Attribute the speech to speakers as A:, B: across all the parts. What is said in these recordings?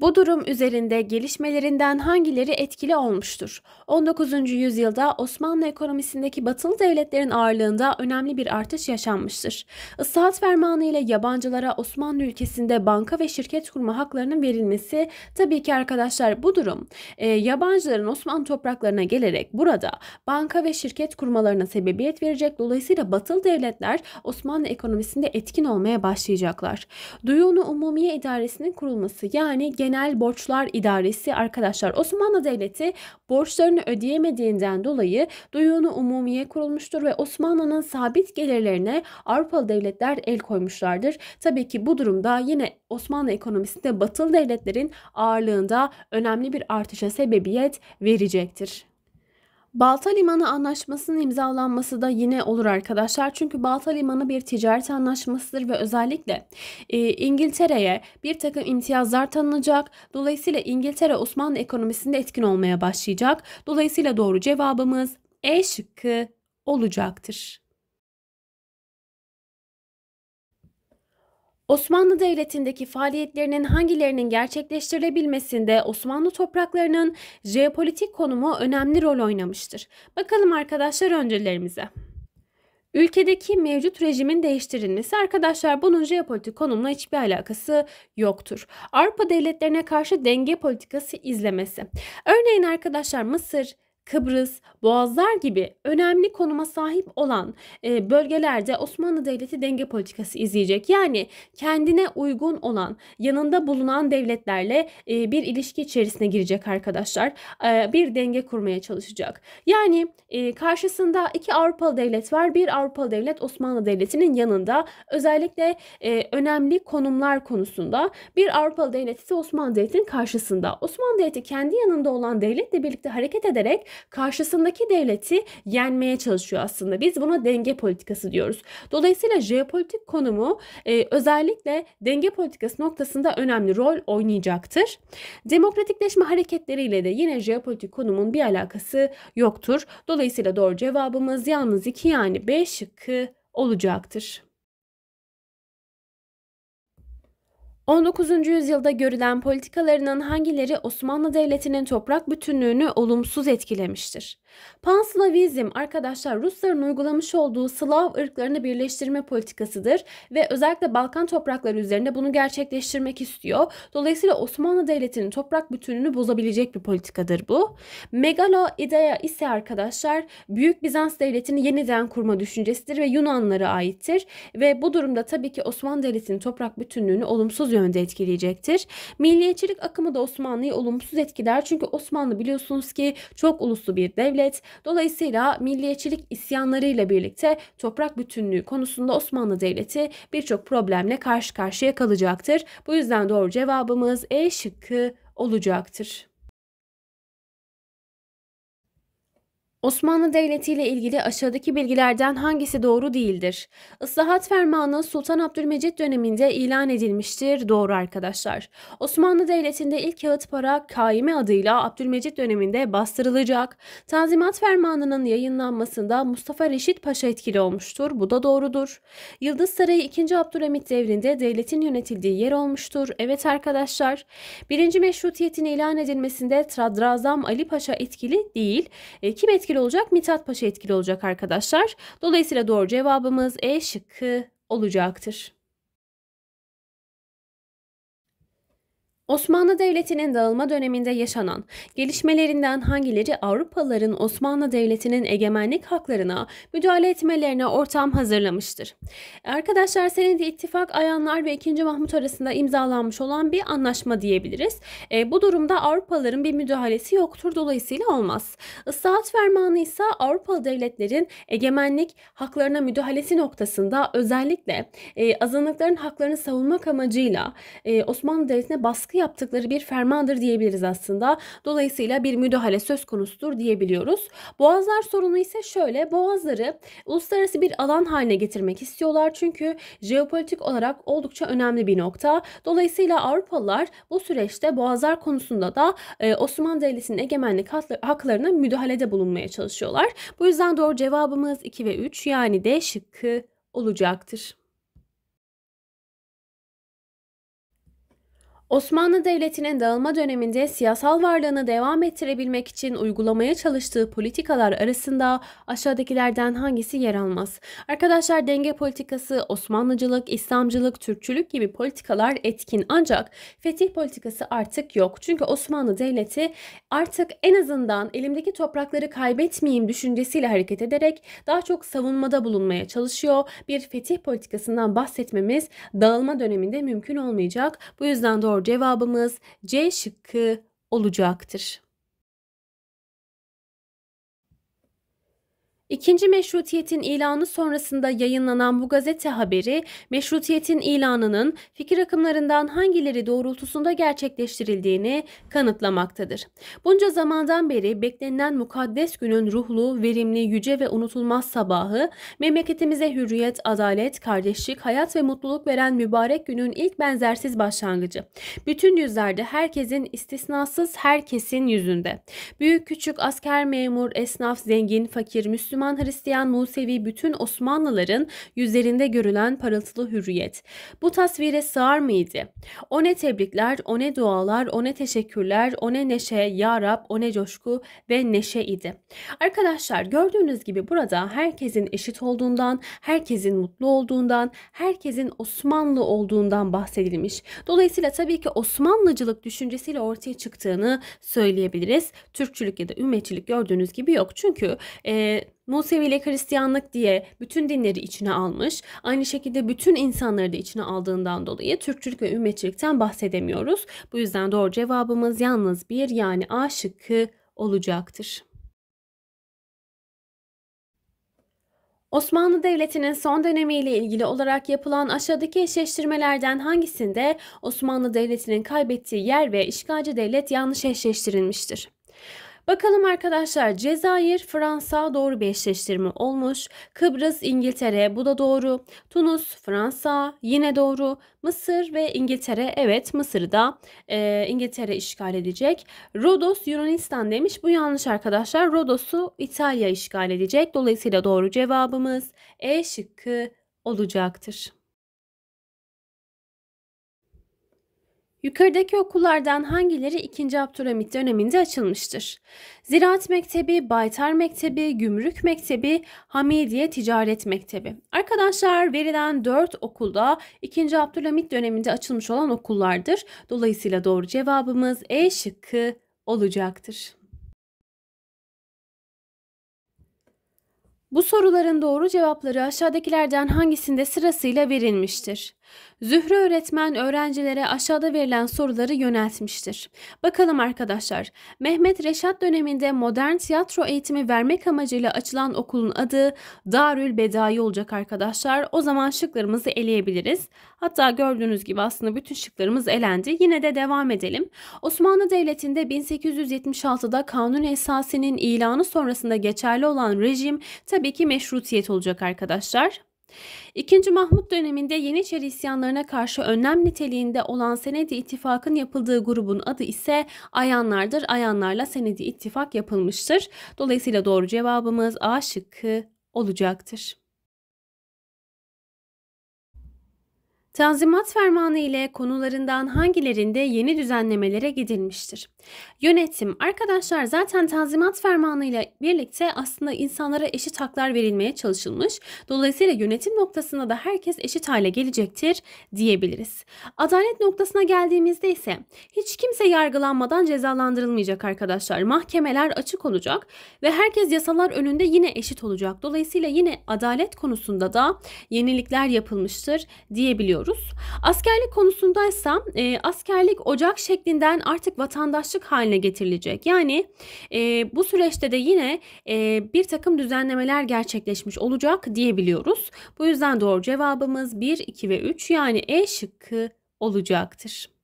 A: Bu durum üzerinde gelişmelerinden hangileri etkili olmuştur? 19. yüzyılda Osmanlı ekonomisindeki batılı devletlerin ağırlığında önemli bir artış yaşanmıştır. Islahat fermanı ile yabancılara Osmanlı ülkesinde banka ve şirket kurma haklarının verilmesi tabii ki arkadaşlar bu durum e, yabancıların Osmanlı topraklarına gelerek burada banka ve şirket kurmalarına sebebiyet verecek. Dolayısıyla batılı devletler Osmanlı ekonomisinde etkin olmaya başlayacaklar. Duyunu Umumiye İdaresi'nin kurulması yani Genel Borçlar İdaresi arkadaşlar Osmanlı Devleti borçlarını ödeyemediğinden dolayı Duyunu Umumiye kurulmuştur ve Osmanlı'nın sabit gelirlerine Avrupalı devletler el koymuşlardır. Tabii ki bu durumda yine Osmanlı ekonomisinde batılı devletlerin ağırlığında önemli bir artışa sebebiyet verecektir. Balta Limanı Anlaşması'nın imzalanması da yine olur arkadaşlar. Çünkü Balta Limanı bir ticaret anlaşmasıdır ve özellikle e, İngiltere'ye bir takım imtiyazlar tanınacak. Dolayısıyla İngiltere Osmanlı ekonomisinde etkin olmaya başlayacak. Dolayısıyla doğru cevabımız E şıkkı olacaktır. Osmanlı Devleti'ndeki faaliyetlerinin hangilerinin gerçekleştirilebilmesinde Osmanlı topraklarının jeopolitik konumu önemli rol oynamıştır. Bakalım arkadaşlar öncelerimize. Ülkedeki mevcut rejimin değiştirilmesi arkadaşlar bunun jeopolitik konumla hiçbir alakası yoktur. Avrupa devletlerine karşı denge politikası izlemesi. Örneğin arkadaşlar Mısır, Kıbrıs, Boğazlar gibi önemli konuma sahip olan e, bölgelerde Osmanlı Devleti denge politikası izleyecek. Yani kendine uygun olan, yanında bulunan devletlerle e, bir ilişki içerisine girecek arkadaşlar. E, bir denge kurmaya çalışacak. Yani e, karşısında iki Avrupalı devlet var. Bir Avrupalı devlet Osmanlı Devleti'nin yanında özellikle e, önemli konumlar konusunda. Bir Avrupalı devlet ise Osmanlı Devleti'nin karşısında. Osmanlı Devleti kendi yanında olan devletle birlikte hareket ederek karşısındaki devleti yenmeye çalışıyor aslında. Biz buna denge politikası diyoruz. Dolayısıyla jeopolitik konumu e, özellikle denge politikası noktasında önemli rol oynayacaktır. Demokratikleşme hareketleriyle de yine jeopolitik konumun bir alakası yoktur. Dolayısıyla doğru cevabımız yalnız 2 yani B şıkkı olacaktır. 19. yüzyılda görülen politikalarının hangileri Osmanlı Devleti'nin toprak bütünlüğünü olumsuz etkilemiştir? Panslavizm arkadaşlar Rusların uygulamış olduğu Slav ırklarını birleştirme politikasıdır ve özellikle Balkan toprakları üzerinde bunu gerçekleştirmek istiyor. Dolayısıyla Osmanlı Devleti'nin toprak bütünlüğünü bozabilecek bir politikadır bu. Megalo idea ise arkadaşlar Büyük Bizans Devleti'ni yeniden kurma düşüncesidir ve Yunanlara aittir ve bu durumda tabii ki Osmanlı Devleti'nin toprak bütünlüğünü olumsuz yönde etkileyecektir. Milliyetçilik akımı da Osmanlı'yı olumsuz etkiler çünkü Osmanlı biliyorsunuz ki çok uluslu bir devlet devlet. Dolayısıyla milliyetçilik isyanlarıyla birlikte toprak bütünlüğü konusunda Osmanlı Devleti birçok problemle karşı karşıya kalacaktır. Bu yüzden doğru cevabımız E şıkkı olacaktır. Osmanlı Devleti ile ilgili aşağıdaki bilgilerden hangisi doğru değildir? Islahat Fermanı Sultan Abdülmecit döneminde ilan edilmiştir. Doğru arkadaşlar. Osmanlı Devleti'nde ilk kağıt para kaime adıyla Abdülmecit döneminde bastırılacak. Tanzimat Fermanı'nın yayınlanmasında Mustafa Reşit Paşa etkili olmuştur. Bu da doğrudur. Yıldız Sarayı 2. Abdülhamit devrinde devletin yönetildiği yer olmuştur. Evet arkadaşlar. Birinci Meşrutiyet'in ilan edilmesinde Tradrazam Ali Paşa etkili değil. E, kim etkili etkili olacak? Mithat Paşa etkili olacak arkadaşlar. Dolayısıyla doğru cevabımız E şıkkı olacaktır. Osmanlı Devleti'nin dağılma döneminde yaşanan gelişmelerinden hangileri Avrupalıların Osmanlı Devleti'nin egemenlik haklarına müdahale etmelerine ortam hazırlamıştır? Arkadaşlar senedi ittifak Ayanlar ve 2. Mahmut arasında imzalanmış olan bir anlaşma diyebiliriz. E, bu durumda Avrupalıların bir müdahalesi yoktur dolayısıyla olmaz. Islahat fermanı ise Avrupalı devletlerin egemenlik haklarına müdahalesi noktasında özellikle e, azınlıkların haklarını savunmak amacıyla e, Osmanlı Devleti'ne baskı yaptıkları bir fermandır diyebiliriz aslında. Dolayısıyla bir müdahale söz konusudur diyebiliyoruz. Boğazlar sorunu ise şöyle. Boğazları uluslararası bir alan haline getirmek istiyorlar. Çünkü jeopolitik olarak oldukça önemli bir nokta. Dolayısıyla Avrupalılar bu süreçte boğazlar konusunda da e, Osmanlı Devleti'nin egemenlik haklarına müdahalede bulunmaya çalışıyorlar. Bu yüzden doğru cevabımız 2 ve 3 yani D şıkkı olacaktır. Osmanlı Devleti'nin dağılma döneminde siyasal varlığını devam ettirebilmek için uygulamaya çalıştığı politikalar arasında aşağıdakilerden hangisi yer almaz? Arkadaşlar denge politikası, Osmanlıcılık, İslamcılık, Türkçülük gibi politikalar etkin ancak fetih politikası artık yok. Çünkü Osmanlı Devleti artık en azından elimdeki toprakları kaybetmeyeyim düşüncesiyle hareket ederek daha çok savunmada bulunmaya çalışıyor. Bir fetih politikasından bahsetmemiz dağılma döneminde mümkün olmayacak. Bu yüzden doğru cevabımız C şıkkı olacaktır. İkinci meşrutiyetin ilanı sonrasında yayınlanan bu gazete haberi, meşrutiyetin ilanının fikir akımlarından hangileri doğrultusunda gerçekleştirildiğini kanıtlamaktadır. Bunca zamandan beri beklenilen mukaddes günün ruhlu, verimli, yüce ve unutulmaz sabahı, memleketimize hürriyet, adalet, kardeşlik, hayat ve mutluluk veren mübarek günün ilk benzersiz başlangıcı. Bütün yüzlerde herkesin istisnasız herkesin yüzünde. Büyük küçük asker memur, esnaf, zengin, fakir, Müslüman, Müslüman, Hristiyan, Musevi bütün Osmanlıların yüzlerinde görülen parıltılı hürriyet. Bu tasvire sığar mıydı? O ne tebrikler, o ne dualar, o ne teşekkürler, o ne neşe, ya Rab, o ne coşku ve neşe idi. Arkadaşlar gördüğünüz gibi burada herkesin eşit olduğundan, herkesin mutlu olduğundan, herkesin Osmanlı olduğundan bahsedilmiş. Dolayısıyla tabii ki Osmanlıcılık düşüncesiyle ortaya çıktığını söyleyebiliriz. Türkçülük ya da ümmetçilik gördüğünüz gibi yok. Çünkü e, Musevi ile Hristiyanlık diye bütün dinleri içine almış. Aynı şekilde bütün insanları da içine aldığından dolayı Türkçülük ve ümmetçilikten bahsedemiyoruz. Bu yüzden doğru cevabımız yalnız bir yani A şıkkı olacaktır. Osmanlı Devleti'nin son dönemiyle ilgili olarak yapılan aşağıdaki eşleştirmelerden hangisinde Osmanlı Devleti'nin kaybettiği yer ve işgalci devlet yanlış eşleştirilmiştir? Bakalım arkadaşlar Cezayir, Fransa doğru bir eşleştirme olmuş. Kıbrıs, İngiltere bu da doğru. Tunus, Fransa yine doğru. Mısır ve İngiltere evet Mısır'ı da e, İngiltere işgal edecek. Rodos Yunanistan demiş. Bu yanlış arkadaşlar. Rodos'u İtalya işgal edecek. Dolayısıyla doğru cevabımız E şıkkı olacaktır. Yukarıdaki okullardan hangileri 2. Abdülhamit döneminde açılmıştır? Ziraat Mektebi, Baytar Mektebi, Gümrük Mektebi, Hamidiye Ticaret Mektebi. Arkadaşlar verilen 4 okulda 2. Abdülhamit döneminde açılmış olan okullardır. Dolayısıyla doğru cevabımız E şıkkı olacaktır. Bu soruların doğru cevapları aşağıdakilerden hangisinde sırasıyla verilmiştir? Zühre öğretmen öğrencilere aşağıda verilen soruları yöneltmiştir. Bakalım arkadaşlar. Mehmet Reşat döneminde modern tiyatro eğitimi vermek amacıyla açılan okulun adı Darül Bedai olacak arkadaşlar. O zaman şıklarımızı eleyebiliriz. Hatta gördüğünüz gibi aslında bütün şıklarımız elendi. Yine de devam edelim. Osmanlı Devleti'nde 1876'da kanun esasının ilanı sonrasında geçerli olan rejim tabii ki meşrutiyet olacak arkadaşlar. İkinci Mahmut döneminde Yeniçeri isyanlarına karşı önlem niteliğinde olan Senedi İttifak'ın yapıldığı grubun adı ise Ayanlardır. Ayanlarla Senedi İttifak yapılmıştır. Dolayısıyla doğru cevabımız A şıkkı olacaktır. Tanzimat Fermanı ile konularından hangilerinde yeni düzenlemelere gidilmiştir? Yönetim. Arkadaşlar zaten Tanzimat Fermanı ile birlikte aslında insanlara eşit haklar verilmeye çalışılmış. Dolayısıyla yönetim noktasında da herkes eşit hale gelecektir diyebiliriz. Adalet noktasına geldiğimizde ise hiç kimse yargılanmadan cezalandırılmayacak arkadaşlar. Mahkemeler açık olacak ve herkes yasalar önünde yine eşit olacak. Dolayısıyla yine adalet konusunda da yenilikler yapılmıştır diyebiliyoruz görüyoruz. Askerlik konusundaysa e, askerlik ocak şeklinden artık vatandaşlık haline getirilecek. Yani e, bu süreçte de yine e, bir takım düzenlemeler gerçekleşmiş olacak diyebiliyoruz. Bu yüzden doğru cevabımız 1, 2 ve 3 yani E şıkkı olacaktır.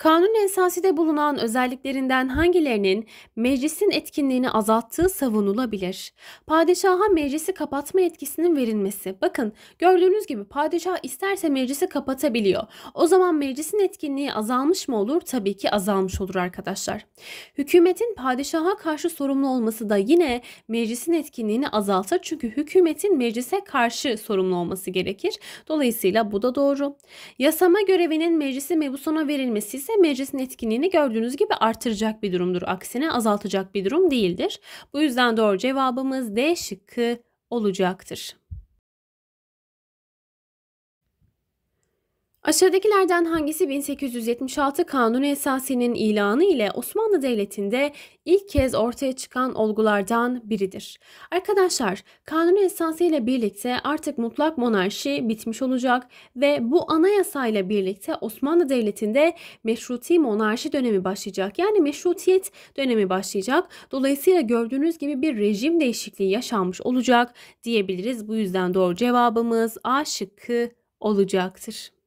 A: Kanun esaside bulunan özelliklerinden hangilerinin meclisin etkinliğini azalttığı savunulabilir? Padişaha meclisi kapatma yetkisinin verilmesi. Bakın gördüğünüz gibi padişah isterse meclisi kapatabiliyor. O zaman meclisin etkinliği azalmış mı olur? Tabii ki azalmış olur arkadaşlar. Hükümetin padişaha karşı sorumlu olması da yine meclisin etkinliğini azaltır. Çünkü hükümetin meclise karşı sorumlu olması gerekir. Dolayısıyla bu da doğru. Yasama görevinin meclisi mebusuna verilmesi ise meclisin etkinliğini gördüğünüz gibi artıracak bir durumdur. Aksine azaltacak bir durum değildir. Bu yüzden doğru cevabımız D şıkkı olacaktır. Aşağıdakilerden hangisi 1876 Kanunu Esasi'nin ilanı ile Osmanlı Devleti'nde ilk kez ortaya çıkan olgulardan biridir? Arkadaşlar, Kanunu Esası ile birlikte artık mutlak monarşi bitmiş olacak ve bu anayasa ile birlikte Osmanlı Devleti'nde meşruti monarşi dönemi başlayacak. Yani meşrutiyet dönemi başlayacak. Dolayısıyla gördüğünüz gibi bir rejim değişikliği yaşanmış olacak diyebiliriz. Bu yüzden doğru cevabımız A şıkkı olacaktır.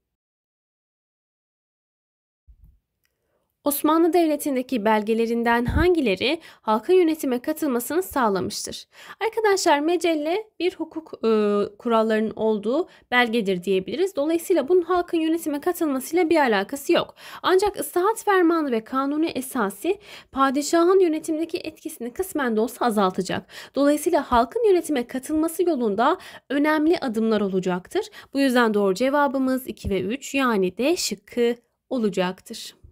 A: Osmanlı Devleti'ndeki belgelerinden hangileri halkın yönetime katılmasını sağlamıştır? Arkadaşlar mecelle bir hukuk e, kurallarının olduğu belgedir diyebiliriz. Dolayısıyla bunun halkın yönetime katılmasıyla bir alakası yok. Ancak ıslahat fermanı ve kanuni esası padişahın yönetimdeki etkisini kısmen de olsa azaltacak. Dolayısıyla halkın yönetime katılması yolunda önemli adımlar olacaktır. Bu yüzden doğru cevabımız 2 ve 3 yani D şıkkı olacaktır.